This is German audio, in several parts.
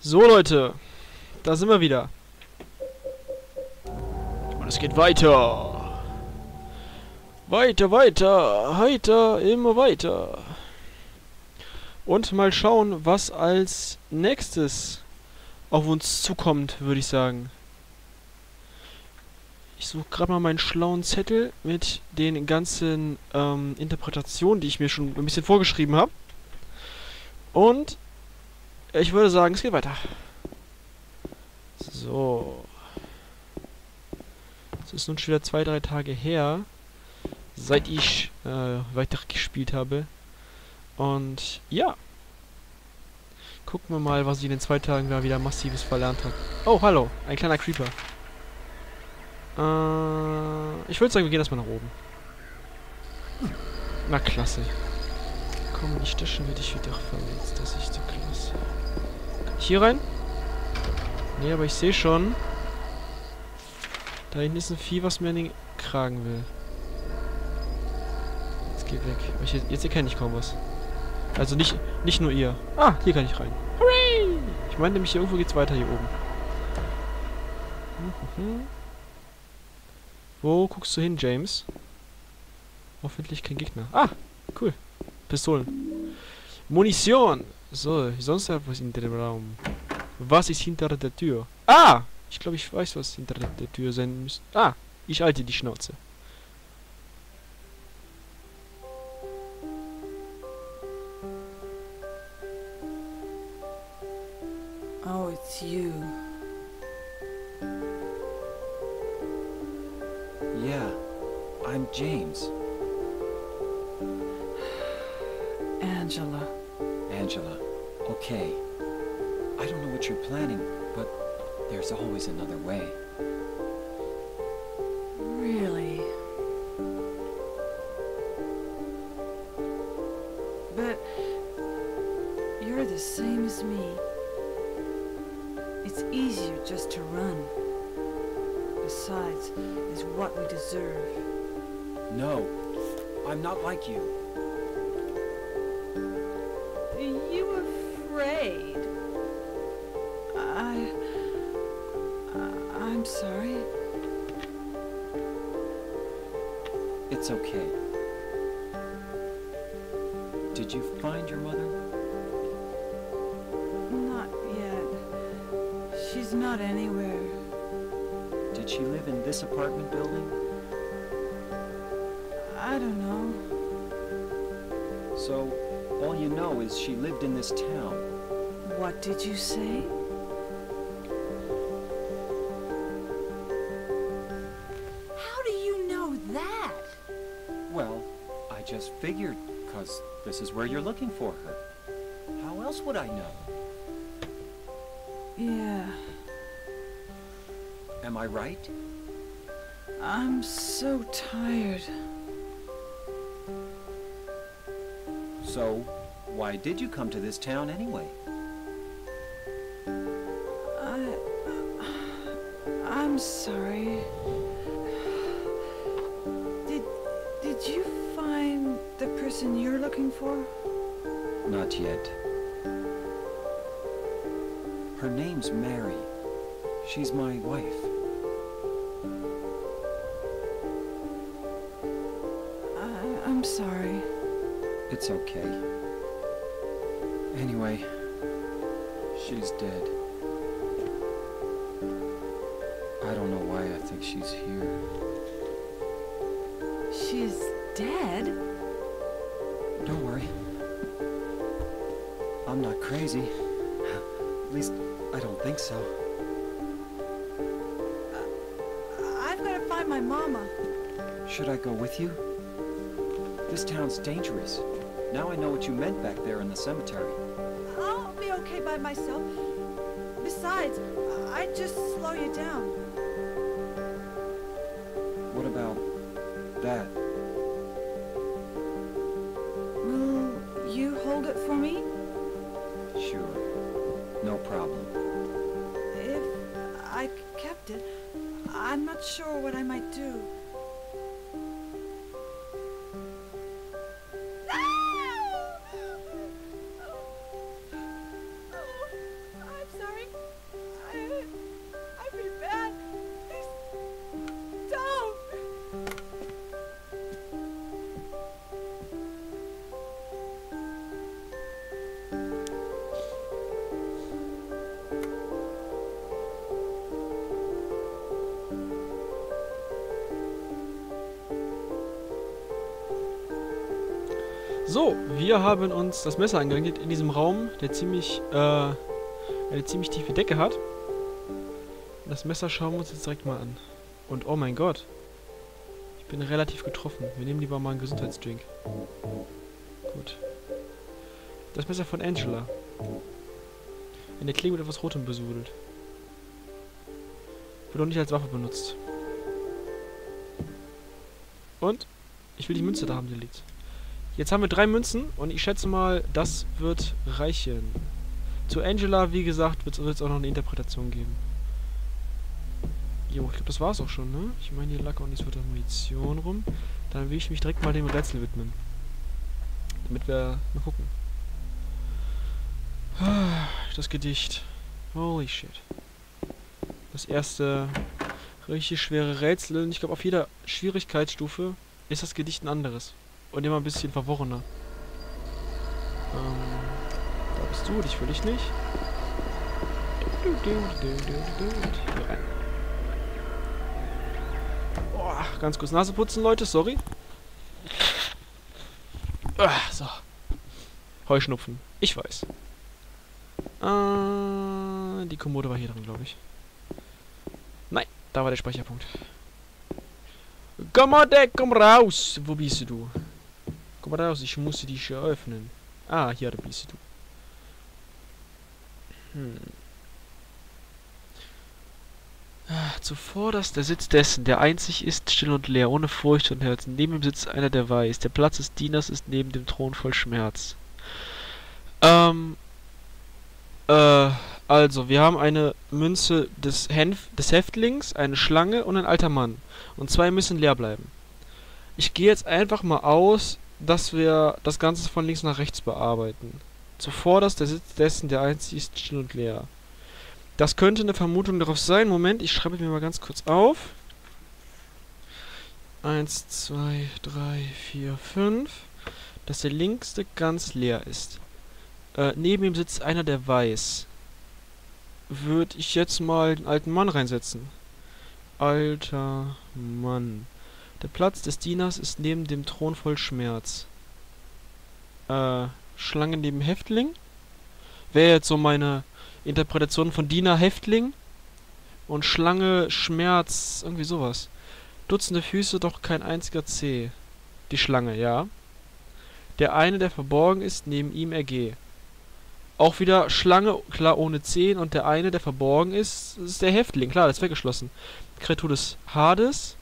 So, Leute. Da sind wir wieder. Und es geht weiter. Weiter, weiter. Heiter, immer weiter. Und mal schauen, was als nächstes auf uns zukommt, würde ich sagen. Ich suche gerade mal meinen schlauen Zettel mit den ganzen ähm, Interpretationen, die ich mir schon ein bisschen vorgeschrieben habe. Und ich würde sagen, es geht weiter. So. Es ist nun schon wieder zwei, drei Tage her, seit ich äh, weitergespielt habe. Und ja. Gucken wir mal, was ich in den zwei Tagen da wieder massives verlernt habe. Oh, hallo. Ein kleiner Creeper. Äh, ich würde sagen, wir gehen erstmal nach oben. Na, klasse. Komm, nicht das schon wieder dich wieder verletzt. Das ist so klasse. Kann ich hier rein? Nee, aber ich sehe schon. Da hinten ist ein Vieh, was mir in den Kragen will. Jetzt geh weg. Ich, jetzt erkenne ich kaum was. Also nicht, nicht nur ihr. Ah, hier kann ich rein. Hooray! Ich meine nämlich, hier irgendwo geht's weiter hier oben. Mhm. Wo guckst du hin, James? Hoffentlich kein Gegner. Ah, cool. Pistolen. Munition! So, sonst was hinter dem Raum. Was ist hinter der Tür? Ah! Ich glaube, ich weiß, was hinter der Tür sein müsste. Ah! Ich halte die Schnauze. Oh, it's you. Yeah, I'm James. Angela. Angela. Okay. I don't know what you're planning, but there's always another way. Are you afraid? I... I- I'm sorry. It's okay. Did you find your mother? Not yet. She's not anywhere. Did she live in this apartment building? I don't know. So, all you know is she lived in this town. What did you say? How do you know that? Well, I just figured, because this is where you're looking for her. How else would I know? Yeah, Am I right? I'm so tired. So, why did you come to this town anyway? I. I'm sorry. Did. Did you find the person you're looking for? Not yet. Her name's Mary. She's my wife. It's okay. Anyway, she's dead. I don't know why I think she's here. She's dead? Don't worry. I'm not crazy. At least, I don't think so. Uh, I've got to find my mama. Should I go with you? This town's dangerous. Now I know what you meant back there in the cemetery. I'll be okay by myself. Besides, I'd just slow you down. What about that? So, wir haben uns das Messer angeeignet in diesem Raum, der ziemlich, äh, eine ziemlich tiefe Decke hat. Das Messer schauen wir uns jetzt direkt mal an. Und oh mein Gott. Ich bin relativ getroffen. Wir nehmen lieber mal einen Gesundheitsdrink. Gut. Das Messer von Angela. In der Klinge wird etwas Rotem besudelt. Wird auch nicht als Waffe benutzt. Und? Ich will die Münze da haben, die liegt. Jetzt haben wir drei Münzen und ich schätze mal, das wird reichen. Zu Angela, wie gesagt, wird es auch noch eine Interpretation geben. Jo, ich glaube, das war's auch schon, ne? Ich meine, hier lag auch nichts weiter Munition rum. Dann will ich mich direkt mal dem Rätsel widmen. Damit wir mal gucken. Das Gedicht. Holy shit. Das erste richtig schwere Rätsel. Und ich glaube, auf jeder Schwierigkeitsstufe ist das Gedicht ein anderes. Und immer ein bisschen verworrener. Ähm, da bist du, dich will ich nicht. Hier rein. Boah, ganz kurz Nase putzen, Leute, sorry. Ah, so. Heuschnupfen. Ich weiß. Äh, die Kommode war hier drin, glaube ich. Nein, da war der Speicherpunkt. Komm mal, komm raus! Wo bist du? Komm raus, ich muss dich öffnen. Ah, hier bist du. Hm. Ah, zuvor das der Sitz dessen, der einzig ist, still und leer, ohne Furcht und Herzen. Neben ihm sitzt einer, der weiß. Der Platz des Dieners ist neben dem Thron voll Schmerz. Ähm, äh, also, wir haben eine Münze des, Henf des Häftlings, eine Schlange und ein alter Mann. Und zwei müssen leer bleiben. Ich gehe jetzt einfach mal aus, dass wir das Ganze von links nach rechts bearbeiten. Zuvor das der Sitz dessen, der einzig ist, still und leer. Das könnte eine Vermutung darauf sein. Moment, ich schreibe mir mal ganz kurz auf. Eins, zwei, drei, vier, fünf. Dass der linkste ganz leer ist. Äh, neben ihm sitzt einer, der weiß. Würde ich jetzt mal den alten Mann reinsetzen. Alter Mann. Der Platz des Dieners ist neben dem Thron voll Schmerz. Äh, Schlange neben Häftling? Wäre jetzt so meine Interpretation von Diener Häftling. Und Schlange Schmerz, irgendwie sowas. Dutzende Füße, doch kein einziger Zeh. Die Schlange, ja. Der eine, der verborgen ist, neben ihm ergeh. Auch wieder Schlange, klar ohne Zehen. Und der eine, der verborgen ist, ist der Häftling. Klar, das ist weggeschlossen. Kreatur des Hades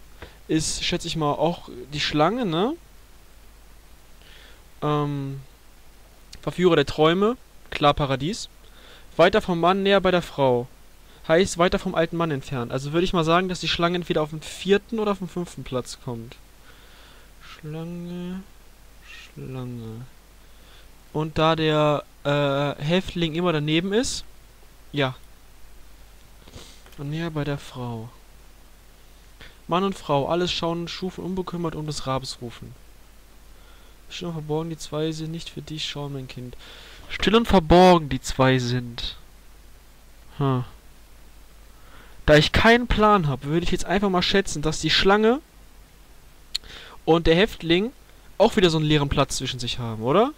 ist, schätze ich mal, auch die Schlange, ne? Ähm, Verführer der Träume, klar Paradies. Weiter vom Mann, näher bei der Frau. Heißt, weiter vom alten Mann entfernt. Also würde ich mal sagen, dass die Schlange entweder auf dem vierten oder auf dem fünften Platz kommt. Schlange, Schlange. Und da der äh, Häftling immer daneben ist, ja. Und näher bei der Frau. Mann und Frau, alles schauen schufen unbekümmert um des Rabes rufen. Still und verborgen die zwei sind, nicht für dich schauen, mein Kind. Still und verborgen die zwei sind. Hm. Da ich keinen Plan habe, würde ich jetzt einfach mal schätzen, dass die Schlange und der Häftling auch wieder so einen leeren Platz zwischen sich haben, oder?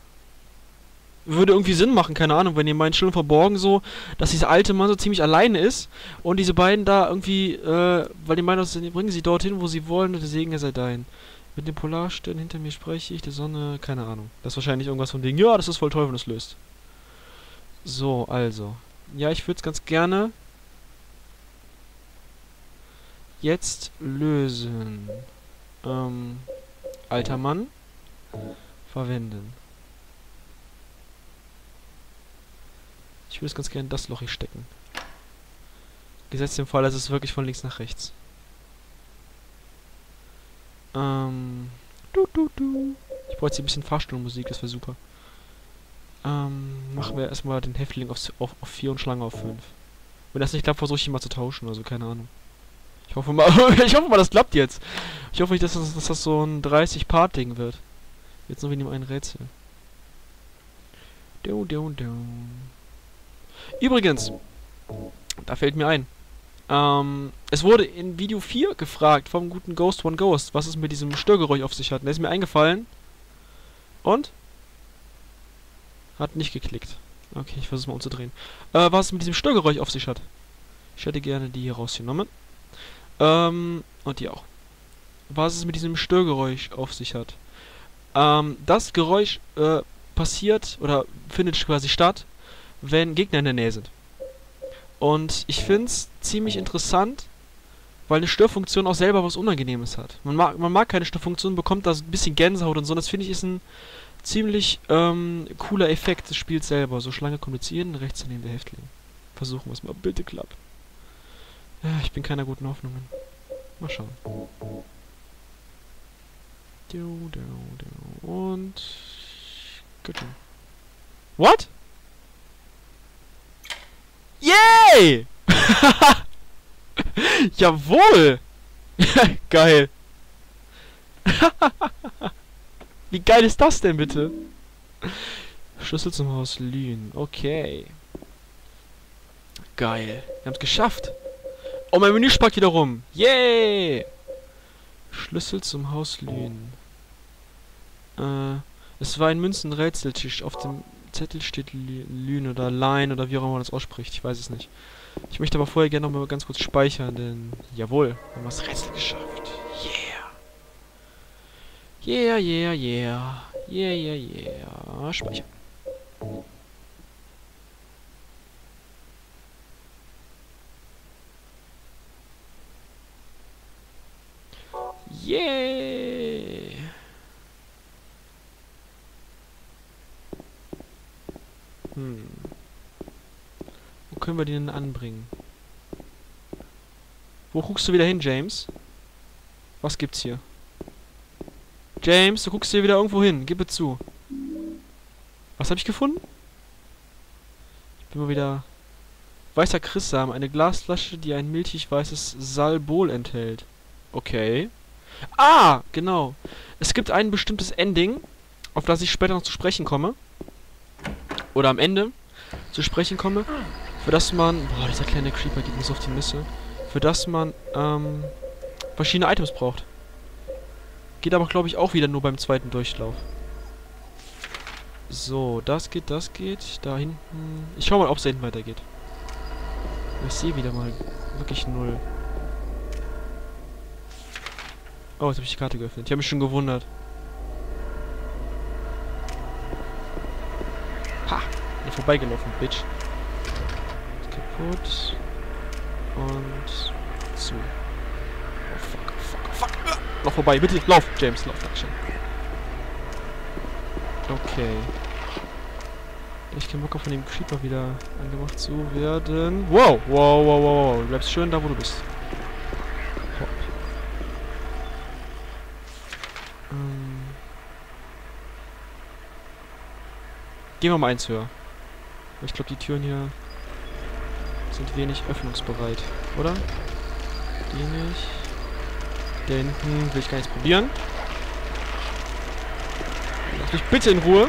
Würde irgendwie Sinn machen, keine Ahnung, wenn ihr still und verborgen so, dass dieser alte Mann so ziemlich alleine ist und diese beiden da irgendwie, äh, weil die meinen, bringen sie dorthin, wo sie wollen und der Segen sei dein. Mit dem Polarstern hinter mir spreche ich, der Sonne, keine Ahnung. Das ist wahrscheinlich irgendwas von wegen, ja, das ist voll toll, wenn es löst. So, also. Ja, ich würde es ganz gerne jetzt lösen. Ähm, alter Mann. Verwenden. Ich würde es ganz gerne in das Loch hier stecken. Gesetzt im Fall, dass es wirklich von links nach rechts. Ähm. Du, du, du. Ich brauche jetzt hier ein bisschen Fahrstuhlmusik, das wäre super. Ähm, machen wir erstmal den Häftling auf, auf, auf 4 und Schlange auf 5. Wenn das nicht klappt, versuche ich ihn mal zu tauschen, also keine Ahnung. Ich hoffe mal, ich hoffe mal, das klappt jetzt. Ich hoffe nicht, dass das, dass das so ein 30-Part-Ding wird. Jetzt noch wie dem ein Rätsel. Du, du, du. Übrigens, da fällt mir ein. Ähm, es wurde in Video 4 gefragt vom guten Ghost One Ghost, was es mit diesem Störgeräusch auf sich hat. Da ist mir eingefallen. Und? Hat nicht geklickt. Okay, ich versuche mal umzudrehen. Äh, was es mit diesem Störgeräusch auf sich hat. Ich hätte gerne die hier rausgenommen. Ähm, und die auch. Was es mit diesem Störgeräusch auf sich hat. Ähm, das Geräusch äh, passiert oder findet quasi statt, wenn Gegner in der Nähe sind. Und ich finde es ziemlich interessant, weil eine Störfunktion auch selber was Unangenehmes hat. Man mag, man mag keine Störfunktion, bekommt da ein bisschen Gänsehaut und so. Das finde ich ist ein ziemlich ähm, cooler Effekt des Spiels selber. So Schlange kommunizieren, rechts daneben der Häftling. Versuchen wir es mal, bitte klappt. Ja, ich bin keiner guten Hoffnungen. Mal schauen. Und... What? Yay! Jawohl! geil. Wie geil ist das denn bitte? Schlüssel zum Haus Lünen. Okay. Geil. Wir haben es geschafft. Oh, mein Menü spackt wieder rum. Yay! Schlüssel zum Haus Lünen. Äh, es war ein Münzenrätseltisch. Auf dem Zettel steht Lünen oder Line oder wie auch immer man das ausspricht. Ich weiß es nicht. Ich möchte aber vorher gerne noch mal ganz kurz speichern, denn jawohl, wir haben das Rätsel geschafft. Yeah. Yeah, yeah, yeah. Yeah, yeah, yeah. Speichern. Yeah. Hm. Wo können wir den denn anbringen? Wo guckst du wieder hin, James? Was gibt's hier? James, du guckst hier wieder irgendwo hin. Gib es zu. Was habe ich gefunden? Ich bin mal wieder... Weißer Christsamen. Eine Glasflasche, die ein milchig weißes Salbol enthält. Okay. Ah, genau. Es gibt ein bestimmtes Ending, auf das ich später noch zu sprechen komme. Oder am Ende zu sprechen komme. Für das man... Boah, dieser kleine Creeper geht mir so auf die Nüsse. Für das man, ähm, verschiedene Items braucht. Geht aber, glaube ich, auch wieder nur beim zweiten Durchlauf. So, das geht, das geht. Da hinten... Ich schau mal, ob es hinten weitergeht. Ich sehe wieder mal wirklich null. Oh, jetzt habe ich die Karte geöffnet. Ich habe mich schon gewundert. Ha! Hier vorbeigelaufen, Bitch. Kaputt. Und zu. Oh fuck, oh fuck, oh fuck. Lauf vorbei, bitte. Lauf, James, lauf. Dankeschön. Okay. Ich keinen Bock auf von dem Creeper wieder angemacht zu werden. Wow, wow, wow, wow, wow. Du bleibst schön da, wo du bist. Hopp. Ähm. Gehen wir mal eins höher. Ich glaube, die Türen hier sind wenig öffnungsbereit, oder? Die nicht. Der hinten will ich gar nichts probieren. Lass mich bitte in Ruhe.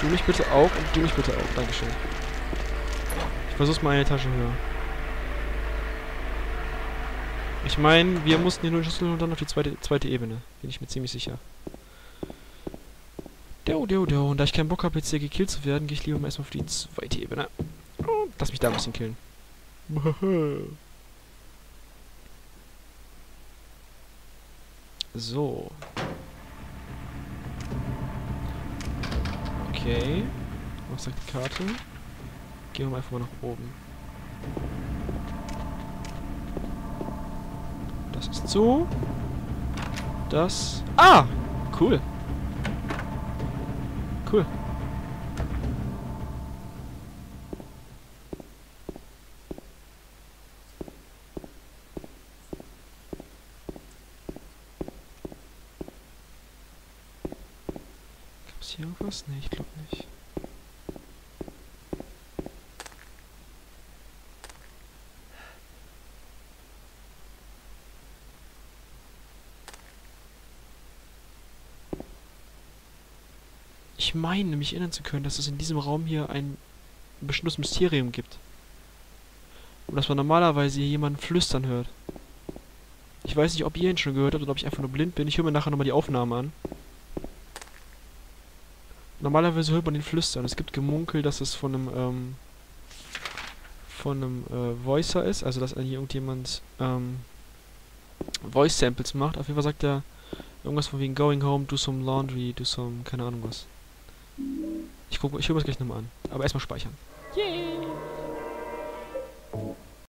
Du mich bitte auch und du mich bitte auch. Dankeschön. Ich versuch's mal eine Etage höher. Ich meine, wir mussten hier nur Schlüssel und dann auf die zweite, zweite Ebene. Bin ich mir ziemlich sicher. Deo, deo, deo. Und da ich keinen Bock habe, jetzt hier gekillt zu werden, gehe ich lieber mal erstmal auf die zweite Ebene. Und lass mich da ein bisschen killen. so. Okay. Was sagt die Karte? Gehen wir einfach mal nach oben. Das ist zu. Das... Ah! Cool. Cool. Gibt's hier irgendwas? Nee, ich glaube nicht. Ich meine, mich erinnern zu können, dass es in diesem Raum hier ein bestimmtes Mysterium gibt. Und dass man normalerweise hier jemanden flüstern hört. Ich weiß nicht, ob ihr ihn schon gehört habt oder ob ich einfach nur blind bin. Ich höre mir nachher nochmal die Aufnahme an. Normalerweise hört man den flüstern. Es gibt Gemunkel, dass es von einem, ähm, von einem, äh, Voicer ist. Also, dass hier irgendjemand, ähm, Voice-Samples macht. Auf jeden Fall sagt er irgendwas von wegen Going home, do some laundry, do some, keine Ahnung was. Ich gucke, ich gucke das gleich nochmal an. Aber erstmal speichern. Yeah.